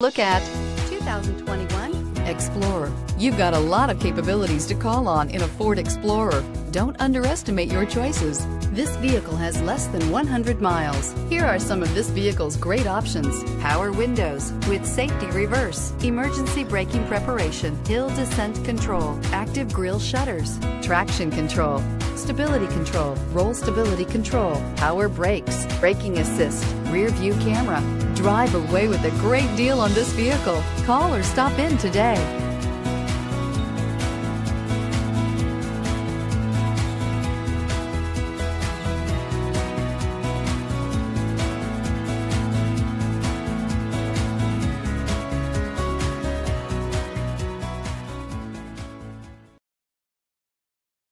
Look at 2021 Explorer. You've got a lot of capabilities to call on in a Ford Explorer. Don't underestimate your choices. This vehicle has less than 100 miles. Here are some of this vehicle's great options. Power windows with safety reverse, emergency braking preparation, hill descent control, active grille shutters, traction control, stability control, roll stability control, power brakes, braking assist, rear view camera. Drive away with a great deal on this vehicle. Call or stop in today.